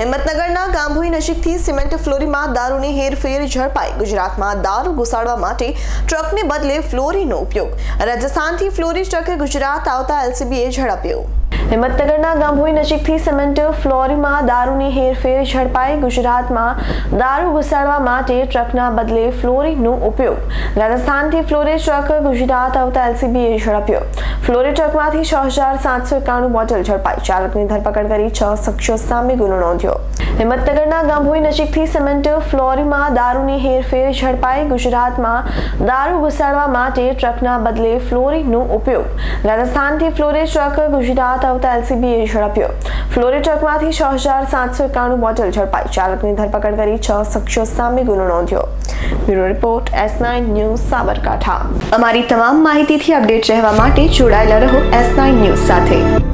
હિંમતનગરના ગાંભોઈ નજીકથી સિમેન્ટ ફ્લોરીમાં દારૂની હેરફેર ઝડપાઈ. ગુજરાતમાં દારૂ ઘુસાડવા માટે ટ્રકને બદલે ફ્લોરીનો ઉપયોગ. રાજસ્થાનથી ફ્લોરી ટ્રકે ગુજરાત આવતા એલસીબીએ ઝડપ્યો. હિંમતનગરના ગાંભોઈ નજીકથી સિમેન્ટ ફ્લોરીમાં દારૂની હેરફેર ઝડપાઈ. ગુજરાતમાં દારૂ ઘુસાડવા માટે ટ્રકના બદલે ફ્લોરીનો ઉપયોગ. રાજસ્થાનથી ફ્લોરી ટ્રક, ગુજરાત આવતા એલસીબીએ ઝડપ્યો. ફ્લોરી ટ્રકમાંથી છ હજાર સાતસો એકાણું બોટલ ઝડપાઈ. ચાલકની ધરપકડ કરી છ શખ્સો સામે ગુનો નોંધ્યો. હિંમતનગરના ગાંભોઈ નજીકથી સિમેન્ટ, ફ્લોરીમાં દારૂની હેરફેર ઝડપાઈ. ગુજરાતમાં દારૂ ઘુસાડવા માટે ટ્રકના બદલે ફ્લોરીનો ઉપયોગ. રાજસ્થાનથી ફ્લોરી ટ્રક ગુજરાત આવતા એલસીબીએ ઝડપ્યો. ફ્લોરી ટ્રકમાંથી છ હજાર સાતસો એકાણું બોટલ ઝડપાઈ. ચાલકની ધરપકડ કરી છ શખ્સો સામે ગુનો નોંધ્યો. Bureau report, S nine news, Sabarkantha. અમારી તમામ માહિતીથી અપડેટ રહેવા માટે જોડાયેલા રહો એસ નાઇન ન્યૂઝ સાથે.